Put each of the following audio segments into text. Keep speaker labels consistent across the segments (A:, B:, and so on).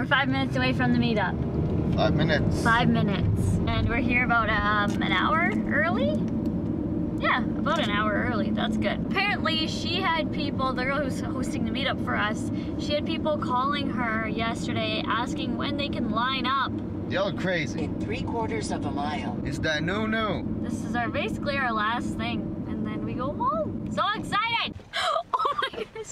A: We're five minutes away from the meetup.
B: Five minutes.
A: Five minutes. And we're here about um, an hour early? Yeah, about an hour early. That's good. Apparently, she had people, the girl who's hosting the meetup for us, she had people calling her yesterday asking when they can line up.
B: Y'all crazy.
C: In three quarters of a mile.
B: It's that no no.
A: This is our basically our last thing, and then we go home. So excited!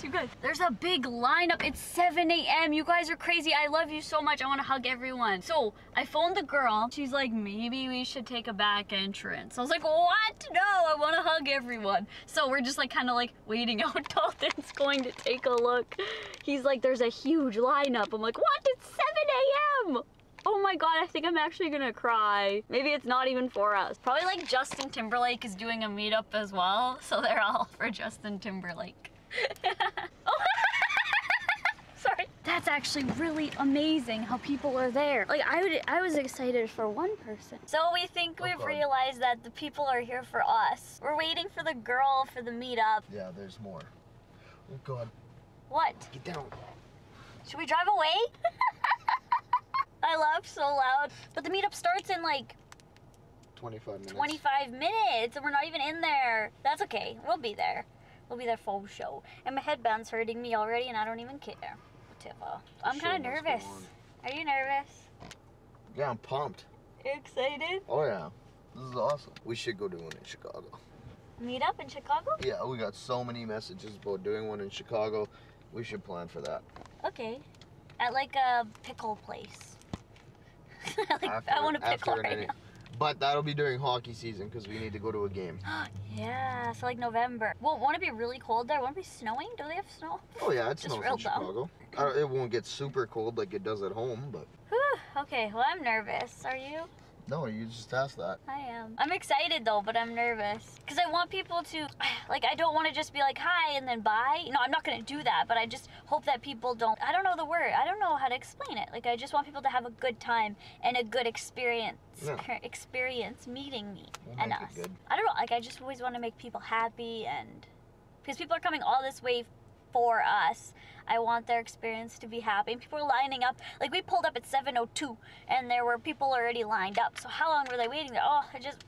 A: You guys. There's a big lineup. It's 7 a.m. You guys are crazy. I love you so much. I want to hug everyone. So I phoned the girl. She's like, maybe we should take a back entrance. I was like, what? No, I want to hug everyone. So we're just like kind of like waiting out. Dalton's going to take a look. He's like, there's a huge lineup. I'm like, what? It's 7 a.m. Oh my god, I think I'm actually gonna cry. Maybe it's not even for us. Probably like Justin Timberlake is doing a meetup as well, so they're all for Justin Timberlake. Oh. Sorry. That's actually really amazing how people are there. Like I would I was excited for one person. So we think oh, we've
B: God.
A: realized that the people are here for us. We're waiting for the girl for the meetup.
B: Yeah, there's more. Oh God.
A: What?
B: Get down.
A: Should we drive away? I laughed so loud. But the meetup starts in like
B: 25 minutes.
A: 25 minutes and we're not even in there. That's okay. We'll be there. We'll be there full show. And my headband's hurting me already and I don't even care. Whatever. I'm kind of nervous. Are you nervous?
B: Yeah, I'm pumped.
A: You excited?
B: Oh yeah. This is awesome. We should go do one in Chicago.
A: Meet up in Chicago?
B: Yeah, we got so many messages about doing one in Chicago. We should plan for that.
A: Okay. At like a pickle place. like, I want a pickle
B: after an
A: right
B: inning. But that'll be during hockey season because we need to go to a game.
A: yeah, so like November. Well, won't it be really cold there? Won't it be snowing? Do they have snow?
B: Oh yeah, it
A: Just
B: snows in
A: dumb.
B: Chicago. It won't get super cold like it does at home, but
A: Whew, okay, well I'm nervous. Are you?
B: No, you just asked that.
A: I am. I'm excited though, but I'm nervous. Because I want people to, like, I don't want to just be like, hi, and then bye. No, I'm not going to do that, but I just hope that people don't, I don't know the word. I don't know how to explain it. Like, I just want people to have a good time and a good experience,
B: Yeah.
A: experience meeting me
B: We'll
A: and us. I don't know, like, I just always want to make people happy and, because people are coming all this way for us. I want their experience to be happy. And people are lining up. Like we pulled up at 7:02, and there were people already lined up. So how long were they waiting there? Oh, it just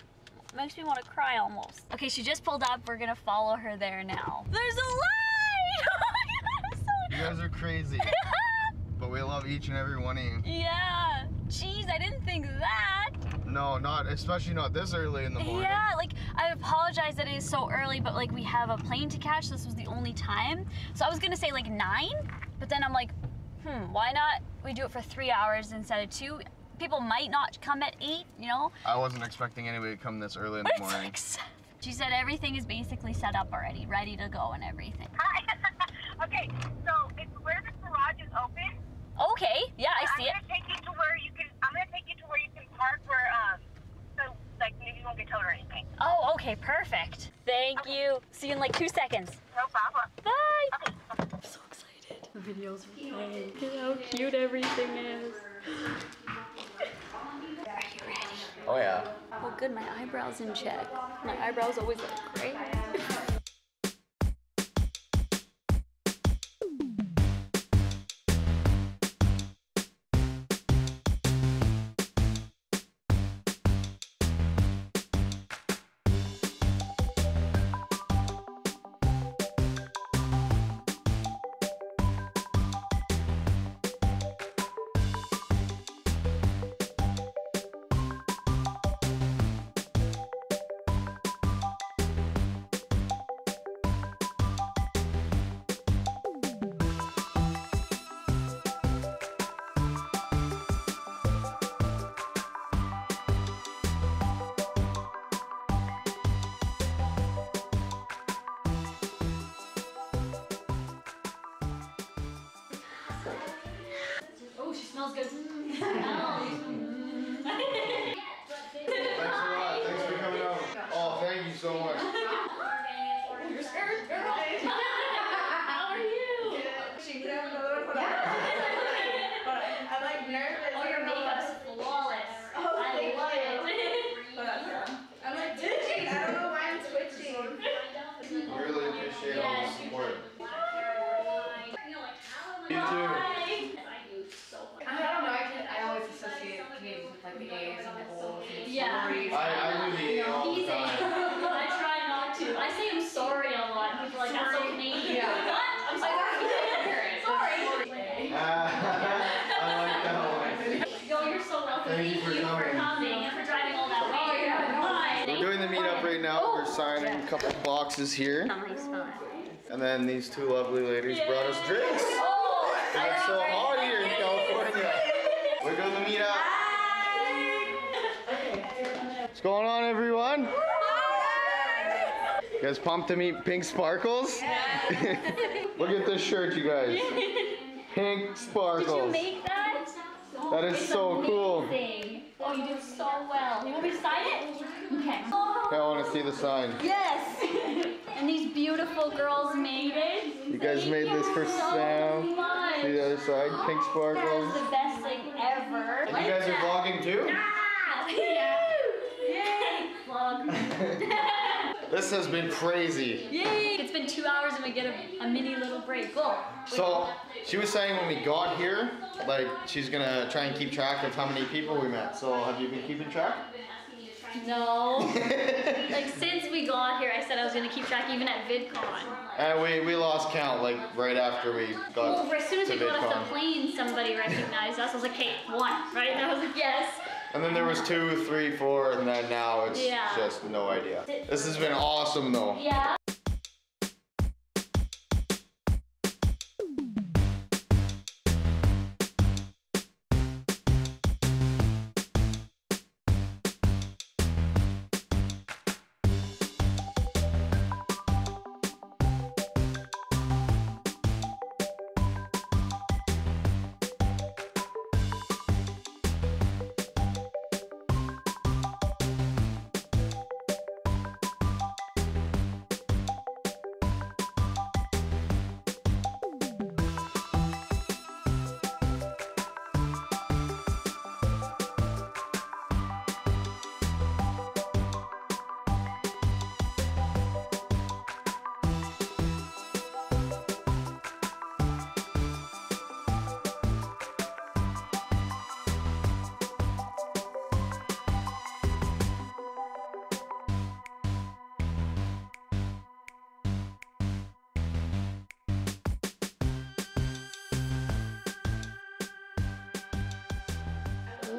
A: makes me want to cry almost. Okay, she just pulled up. We're gonna follow her there now. There's a line. Oh my God, I'm so-
B: You guys are crazy, but we love each and every one of you.
A: yeah. Jeez, I didn't think that.
B: No, not especially not this early in the morning.
A: Yeah, like I apologize that it is so early, but like we have a plane to catch. This was the only time. So I was gonna say like nine, but then I'm like, hmm, why not we do it for three hours instead of two? People might not come at eight, you know?
B: I wasn't expecting anybody to come this early in
A: But
B: the
A: it's
B: morning.
A: like. She said everything is basically set up already, ready to go and everything.
D: Hi. okay, so it's where the garage is open.
A: Okay, yeah, I see it.
D: I'm gonna take you to where you can. I'm gonna take you to where you can park. Where um, so like maybe you won't get towed or anything.
A: Oh, okay, perfect. Thank you. See you in like two seconds.
D: No problem.
A: Bye.
D: Okay.
A: I'm so excited. The videos are playing. Look how cute everything is. Are you ready?
B: Oh yeah.
A: Oh, good, my eyebrows in check. My eyebrows always look great. smells good.
B: Mm. Thanks a mm. Thank you for coming.
A: coming and for driving all that oh, way. Hi.
B: We're doing the meetup right now. Oh, We're signing a couple boxes here.
A: How do you spell it?
B: And then these two lovely ladies brought us drinks.
A: Oh,
B: It's so hot here in California. We're doing the meetup. What's going on, everyone? You guys pumped to meet PiinkSparkles? Look at this shirt, you guys. PiinkSparkles.
A: Did you
B: Sparkles.
A: make that?
B: That is
A: It's
B: so cool.
A: Oh, you did so well. You want me to sign it? Okay.
B: I want to see the sign.
A: Yes. and these beautiful girls made it.
B: You guys
A: Thank
B: made this for
A: so
B: Sam.
A: much.
B: See the other side, Pink Sparkles.
A: is the best thing ever.
B: And you guys are vlogging too?
A: Ah, yeah. Yay! Vlog.
B: This has been crazy.
A: Yay! It's been two hours and we get a, a mini little break. Go.
B: So she was saying when we got here, like she's gonna try and keep track of how many people we met. So have you been keeping track?
A: No. like since we got here, I said I was gonna keep track even at VidCon.
B: and we, we lost count like right after we got
A: Well, as soon as we got off the plane, somebody recognized us. I was like, "Hey, one, right?" And I was like, "Yes."
B: And then there was two, three, four, and then now it's
A: Yeah.
B: just no idea. This has been awesome though.
A: Yeah.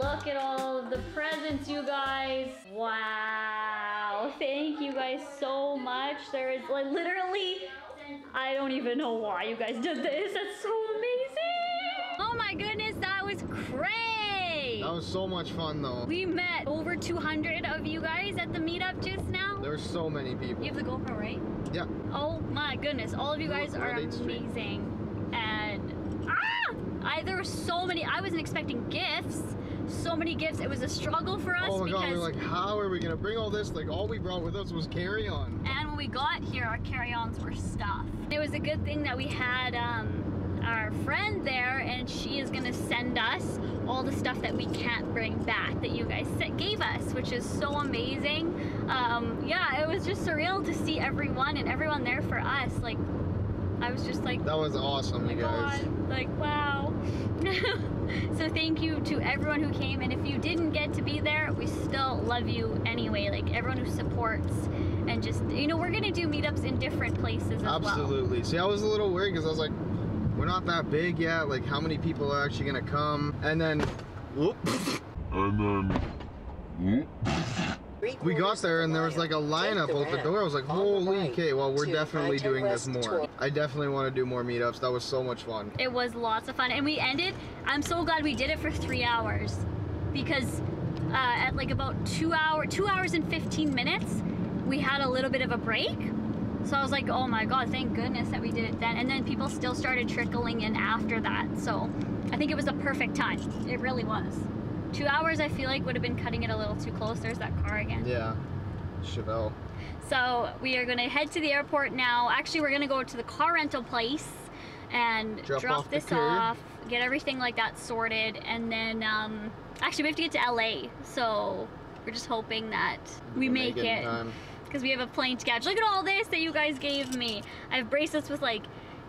A: Look at all of the presents, you guys. Wow. Thank you guys so much. There is like literally, I don't even know why you guys did this. That's so amazing. Oh my goodness, that was great.
B: That was so much fun though.
A: We met over 200 of you guys at the meetup just now.
B: There were so many people.
A: You have the GoPro, right?
B: Yeah.
A: Oh my goodness, all of you guys are
B: Red
A: amazing. And ah! I there were so many I wasn't expecting gifts. So many gifts. It was a struggle for us
B: Oh my
A: because
B: god, we were like, how are we gonna bring all this? Like all we brought with us was carry on.
A: and when we got here our carry-ons were stuffed. It was a good thing that we had um, our friend there and she is gonna send us all the stuff that we can't bring back that you guys gave us, which is so amazing. Um, yeah, it was just surreal to see everyone and everyone there for us. Like, I was just like,
B: That was awesome, you guys.
A: God, like wow. so thank you to everyone who came and if you didn't get to be there, we still love you anyway. Like everyone who supports and just you know, we're gonna do meetups in different places as well.
B: Absolutely. See, I was a little worried because I was like, we're not that big yet. Like, how many people are actually gonna come? And then, whoop,
E: And then, whoop.
B: We got there and there was like a lineup out the door. I was like, holy okay, well, we're definitely doing this more. I definitely want to do more meetups. That was so much fun.
A: It was lots of fun and we ended I'm so glad we did it for three hours because uh, at like about two hour two hours and 15 minutes we had a little bit of a break so i was like oh my god thank goodness that we did it then and then people still started trickling in after that so i think it was a perfect time it really was two hours i feel like would have been cutting it a little too close there's that car again
B: Yeah. Chevelle.
A: so we are gonna head to the airport now. Actually, we're gonna go to the car rental place and
B: Drop
A: drop,
B: off
A: this off, get everything like that sorted, and then um, actually we have to get to LA. So we're just hoping that we
B: We'll
A: make,
B: in
A: it because we have a plane to catch. Look at all this that you guys gave me. I have bracelets with like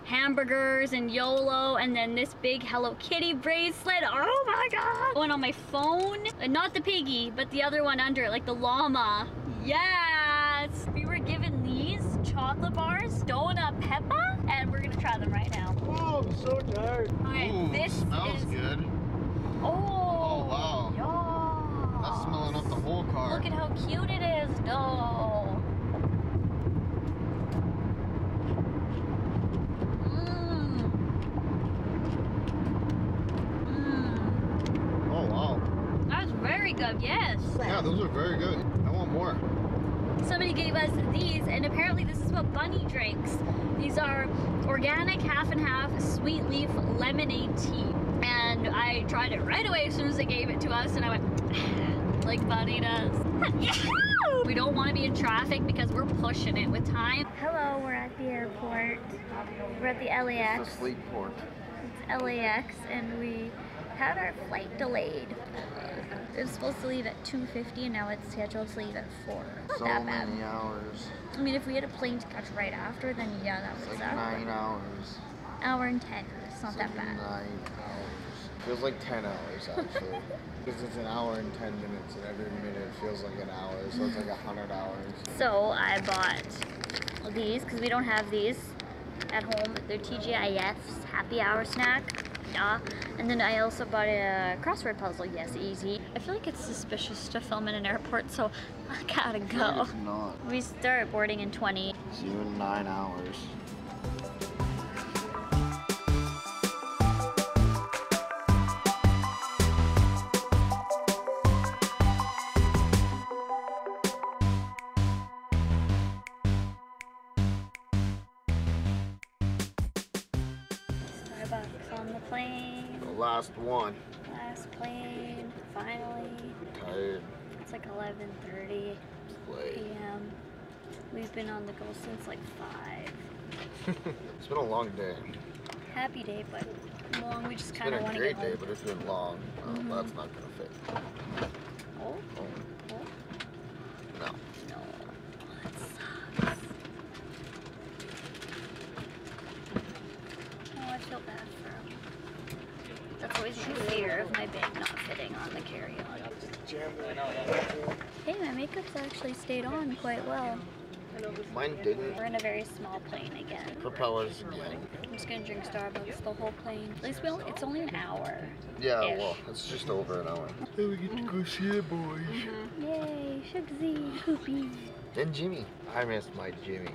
A: hamburgers and YOLO, and then this big Hello Kitty bracelet. Oh my god! One on my phone, Uh, not the piggy, but the other one under it, like the llama. Yes! We were given these chocolate bars, Dona Peppa, and we're gonna try them right now.
B: Whoa! I'm so tired.
A: Okay,
B: Ooh,
A: this
B: smells
A: is.
B: good.
A: Oh.
B: Oh, wow.
A: Yeah.
B: That's smelling up the whole car.
A: Look at how cute it is, though. Mmm. Mmm.
B: Oh wow.
A: That's very yes.
B: Yeah, those are very good. I want more.
A: Somebody gave us these, and apparently this is what Bunny drinks. These are organic half and half sweet leaf lemonade tea. And I tried it right away as soon as they gave it to us, and I went, like Bunny does. we don't want to be in traffic because we're pushing it with time. Hello, we're at the airport. We're at the LAX.
B: The sleep port.
A: It's LAX, and we had our flight delayed. Uh, it was supposed to leave at 2.50 and now it's scheduled to leave at 4. Not
B: So
A: that bad.
B: many hours.
A: I mean, if we had a plane to catch right after, then yeah, that was
B: like
A: that.
B: nine hours.
A: Hour and 10. It's not
B: It's
A: that
B: like
A: bad.
B: Nine hours. Feels like ten hours actually. Because it's an hour and ten minutes, and every minute feels like an hour, so it's like a hundred hours.
A: So I bought these because we don't have these at home. They're TGIF's happy hour snack. Yeah. And then I also bought a crossword puzzle. Yes, easy. I feel like it's suspicious to film in an airport, so I gotta
B: No,
A: go.
B: it's not.
A: We start boarding in 20.
B: See you in nine hours.
A: Been on the go since like five.
B: it's been a long day.
A: Happy day, but long. We just kind of want to
B: great
A: get
B: day, but it's been long. Oh,
A: Mhm.
B: That's not gonna fit.
A: Oh,
B: Oh,
A: oh,
B: no.
A: no. That sucks. Oh, I feel bad for him. That's always my fear of my bag not fitting on the carry-on. Hey, my makeup's actually stayed on quite well.
B: Mine didn't.
A: We're in a very small plane again.
B: Propellers again.
A: I'm just gonna drink Starbucks the whole plane. At least we only, it's only an hour.
B: Yeah,
A: Ish.
B: well, it's just over an hour. Then we get to go see the boys. Mm-hmm.
A: Yay, Shugsy, Poopy.
B: And Jimmy. I miss my Jimmy.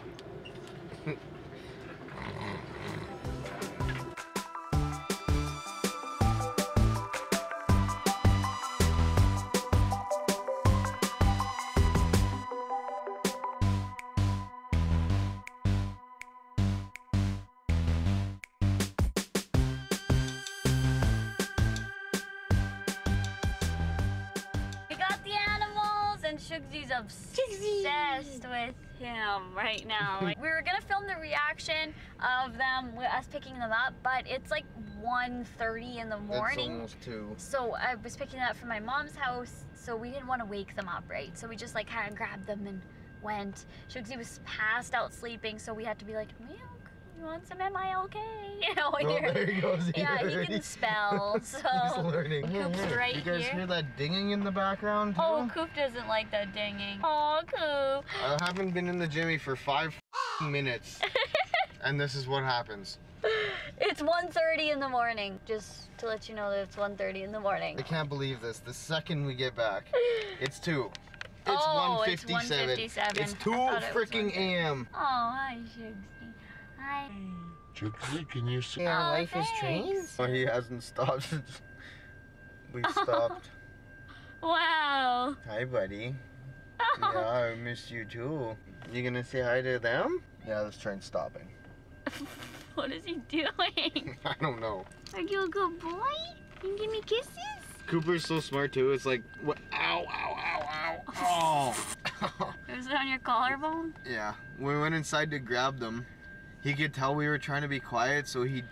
A: And Shugsy's obsessed with him right now. Like, we were gonna film the reaction of them, with us picking them up, but it's like 1.30 in the
B: It's
A: morning.
B: almost two.
A: So I was picking it up from my mom's house, so we didn't want to wake them up, right? So we just like kind of grabbed them and went. Shugsy was passed out sleeping, so we had to be like, milk, you want some MILK? You know, when
B: Oh, there he goes.
A: yeah, he can spell, so.
B: He's learning.
A: Coop's right
B: you guys
A: here.
B: hear that dinging in the background too?
A: Oh, Coop doesn't like that dinging. Oh, Coop.
B: I haven't been in the Jimmy for five minutes, and this is what happens.
A: It's 1.30 in the morning. Just to let you know that it's 1.30 in the morning.
B: I can't believe this. The second we get back, it's two. It's
A: Oh, it's
B: 157.
A: 1:57.
B: It's two
A: thought it
B: freaking a.m.
A: Oh, hi, Shugsy. Hi.
E: Chucky, can you see?
B: Yeah,
A: Oh,
B: life is
A: thanks.
B: Oh, he hasn't stopped since we stopped.
A: Wow.
B: Hi, buddy. Yeah, I missed you too. You gonna say hi to them? Yeah, this train's stopping.
A: what is he doing?
B: I don't know.
A: Are you a good boy? You give me kisses?
B: Cooper's so smart too. It's like, what? Ow, ow, ow, ow. Oh.
A: Is it on your collarbone?
B: yeah. We went inside to grab them, he could tell we were trying to be quiet, so he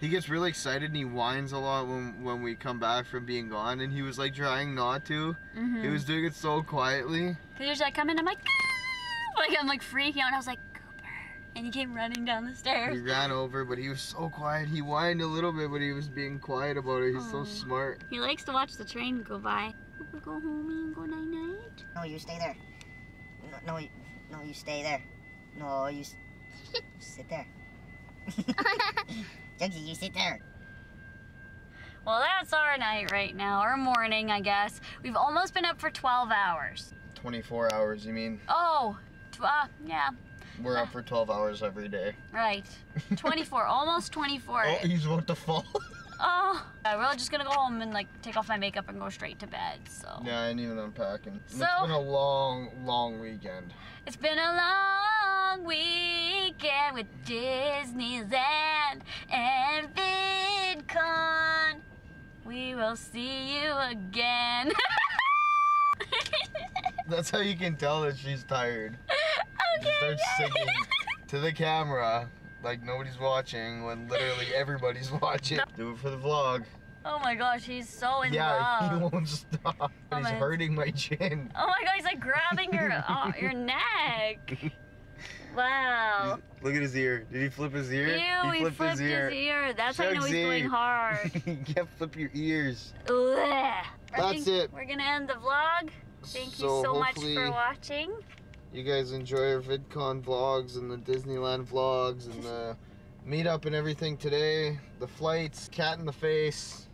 B: he gets really excited and he whines a lot when when we come back from being gone, and he was like trying not to.
A: Mm-hmm.
B: He was doing it so quietly.
A: Cause you're just like, come in, I'm like, "Ah!" like I'm like freaking out. And I was like, Cooper, and he came running down the stairs.
B: He ran over, but he was so quiet. He whined a little bit, but he was being quiet about it. He's so smart.
A: He likes to watch the train go by. Cooper, go home and go night night.
F: No, you stay there. No, no, you, no, you stay there. No, you s- sit there. Shugsy, you sit there.
A: Well, that's our night right now, or morning, I guess. We've almost been up for 12 hours.
B: 24 hours, you mean?
A: Oh, tw- uh, yeah,
B: We're up for 12 hours every day.
A: right. 24, almost 24.
B: Oh, he's about to fall.
A: Oh, uh, we're just gonna go home and like take off my makeup and go straight to bed. So
B: yeah, I ain't even unpacking.
A: So, it's
B: been a long, long weekend.
A: it's been a long weekend with Disneyland and VidCon. We will see you again.
B: That's how you can tell that she's tired. She
A: okay.
B: starts singing to the camera like nobody's watching when literally everybody's watching. Do it for the vlog.
A: Oh my gosh, he's so in
B: yeah, he won't stop.
A: Oh,
B: he's hurting my chin.
A: Oh my god, he's like grabbing your uh, your neck. Wow.
B: Look at his ear. Did he flip his ear?
A: Ew, he flipped, his, ear. That's how I know he's
B: Shugsy.
A: going hard.
B: you can't flip your ears.
A: Ugh.
B: That's it.
A: We're gonna end the vlog. Thank you
B: So
A: so much for watching.
B: You guys enjoy our VidCon vlogs and the Disneyland vlogs and the meetup and everything today. The flights, cat in the face.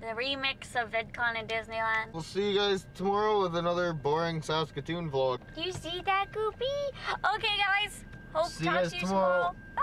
A: The remix of VidCon and Disneyland.
B: We'll see you guys tomorrow with another boring Saskatoon vlog.
A: You see that, Goopy? Okay, guys. Hope
B: See you
A: talk
B: guys
A: to you
B: tomorrow.
A: tomorrow. Bye.